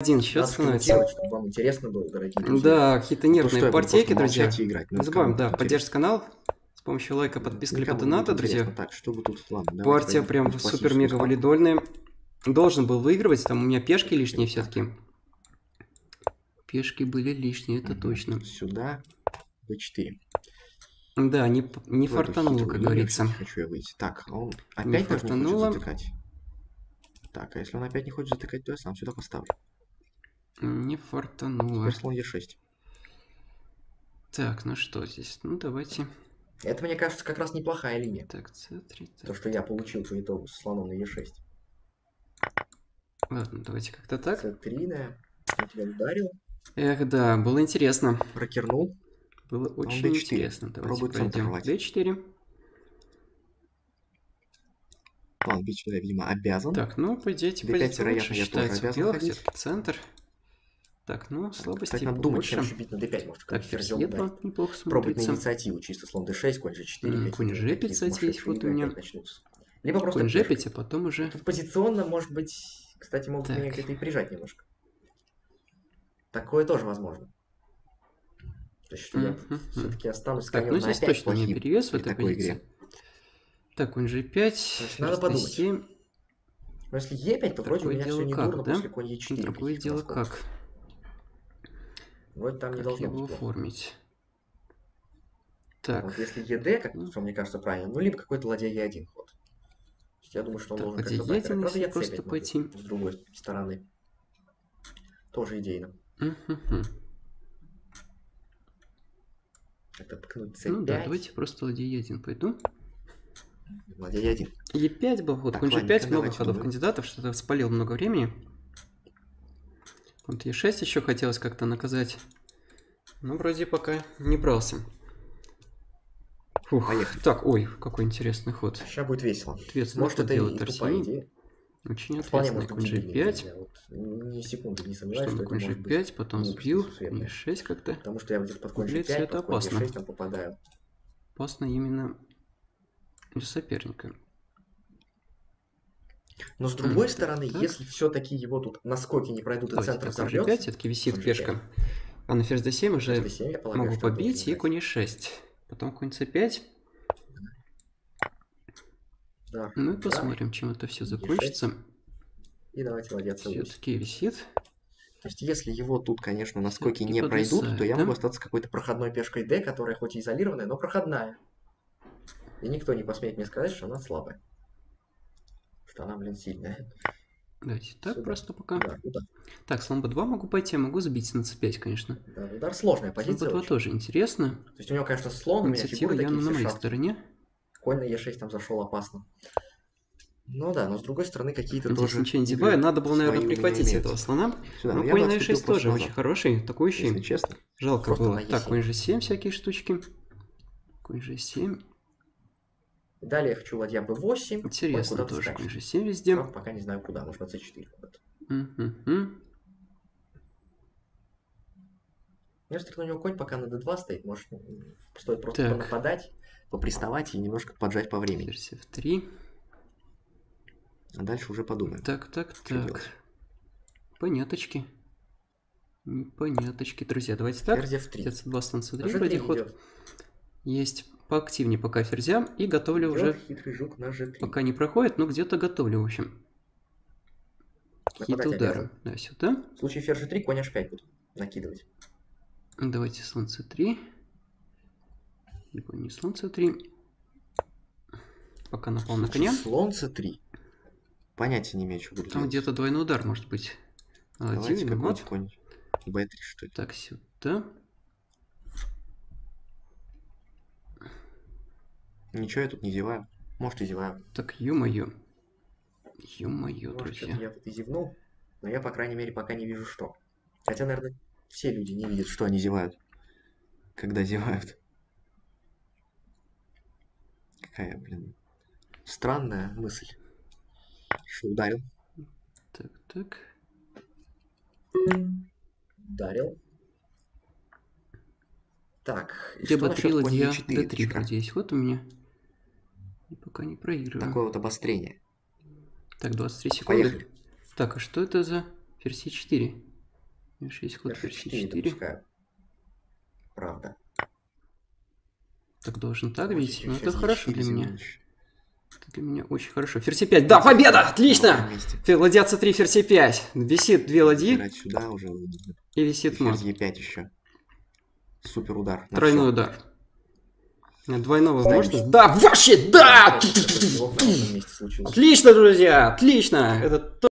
Один счет Надо становится. чтобы вам интересно было, дорогие друзья. Да, какие-то Ну, нервные партийки, просто друзья. играть? Ну, Не забываем, да, поддерживать канал с помощью лайка, подписки либо доната, друзья. Так, что вы тут? Ладно, Партия прям супер-мега валидольная. Должен был выигрывать, там у меня пешки лишние все-таки. Пешки были лишние, это точно. Сюда b4. Да, не, не эту фартануло, как говорится. хочу я выйти. Так, а он опять Не фартануло. Так, а если он опять не хочет затыкать, то я сам сюда поставлю. Не фартануло. Теперь слон e6. Так, ну что здесь? Ну давайте. Это, мне кажется, как раз неплохая линия. Так, c3. То, что я получил по итогу с слоном на e6. Ладно, давайте как-то так. c3, да. Я тебя ударил, Эх, да, было интересно. прокернул. Было очень d4. интересно. Давайте Пробует пройдем рвать. d4. План бить сюда, видимо, обязан. Так, ну, по идее, эти D5, позиции вероятно, я тоже считаются. обязан Белых все-таки центр. Так, ну, слабости Кстати, надо думать, чем еще бить на d5. Может, Так, ударить. Е2 неплохо Пробовать на смотрится. инициативу. Чисто слон d6, конь g4. М, какие-то конь G5, такие кстати, есть сумасшедшие вот у меня. Либо просто Конь пешка. G5, а потом уже... Тут позиционно, может быть, кстати, могут Так. меня где-то и прижать немножко. Такое тоже возможно. То есть, что я все-таки останусь с Так, ну здесь точно не перевес в этой такой позиции. игре. Так, конь G5, есть надо подумать. D7. Но если e5, то вроде у меня все не дурно да? после конь e4. Другое каких-то дело как? Вроде там не Как должно его быть оформить? Так, Вот если ед, как Ну. что мне кажется правильно, ну либо какой-то ладья e1 ход. Я думаю, что он Так, должен как-то так E1, играть. Правда, если я просто c5 могу пойти. с другой стороны. Тоже идейно. Как-то ткнуть c5. ну да, давайте просто ладья Е1 пойду. Ладья e1. Е5 был ход, конь ладненько, G5, много ходов кандидатов, что-то спалил много времени. Вот Е6 еще хотелось как-то наказать. Ну, вроде пока не брался. Фух. Поехали. Так, ой, какой интересный ход. Сейчас будет весело. Ответственно Может, это делает Арсений. Очень ответственно. Конь быть дебильная G5. идея. Вот ни секунды не Что сомневаюсь, что это конь может быть. G5, потом сбил. несусветная. Е6 как-то. Потому что я где-то под конь Выглядит G5, это конь опасно. G6 там попадаю. Опасно именно для соперника. Но с другой стороны, если все-таки его тут наскоки не пройдут и центр так, конь G5 взорвется, все-таки висит Конь G5. пешка. А на ферзь D7 уже d7, я полагаю, могу побить и конь E6. Потом конь C5. Да. Ну и посмотрим, чем это все Е6. закончится. И давайте ладья C8. Все-таки висит. То есть, если его тут, конечно, наскоки не пройдут, то я могу остаться какой-то проходной пешкой D, которая хоть и изолированная, но проходная. И никто не посмеет мне сказать, что она слабая. Что она, блин, сильная. Давайте так Сюда. просто пока. Удар, удар. Так, слон b2 могу пойти, а могу забить на c5, конечно. Да, удар сложная Слон позиция. b2 очень. тоже интересно. То есть у него, конечно, слон, у меня Инициатива явно на моей стороне. Конь на Е6 там зашел опасно. Ну да, но с другой стороны какие-то Здесь тоже... ничего не зеваю. Надо было, наверное, прихватить этого слона. Сюда, Ну, но я конь на отступил e6 просто тоже очень хороший, атакующий. Если честно. Жалко Просто было. Так, e7. конь g7 всякие штучки. Конь g7. Далее я хочу ладья b8. Интересно куда-то тоже. скачет. Конь g7 везде. Правда, пока не знаю куда, может на c4 куда-то. Кажется, у него конь пока на d2 стоит, может, стоит просто Так. понападать, поприставать и немножко поджать по времени. Ферзь f3. А дальше уже подумаем. Так, так, так. делать. Поняточки. Непоняточки. Друзья, давайте так. Ферзь f3. Ферзь 2 слон c3 На вроде g3 ход. идет. Есть поактивнее пока ферзя. И готовлю Идет уже. хитрый жук на g3. Пока не проходит, но где-то готовлю, в общем. Нападать удары. обязан. Да, сюда. В случае ферзь g3, конь h5 буду накидывать. Давайте слон c3. Либо не слон c3. Пока напал на коня. Слон c3. Понятия не имею, что буду Там делать. где-то двойной удар может быть. Давайте какой-нибудь конь b3, что ли. Так, сюда. Ничего я тут не зеваю. Может и зеваю. Так, ё-моё. Ё-моё, друзья. я тут и зевнул. Но я, по крайней мере, пока не вижу что. Хотя, наверное, все люди не видят, что они зевают. Когда зевают. Какая, блин, странная мысль. Что, ударил? Так, так. Ударил. Так, и Где что бы насчет три конь ладья e4, d3 дочка? вроде есть. Вот у меня. И пока не проигрываю. Такое вот обострение. Так, 23 секунды. Поехали. Так, а что это за ферзь 4 F6, ход F4 ферзь не C4. допускаю. Правда. Так должен так бить. Ну, это хорошо E4 для меня. Это для меня очень хорошо. Ферзь 5 Да, победа! Отлично! Ладья C3, ферзь 5 Висит две ладьи сюда уже. и висит мат. Ферзь Е5 еще. Супер удар. Тройной удар. Двойного Знаешь, можно? Да, вообще, да! Отлично, друзья, отлично! Это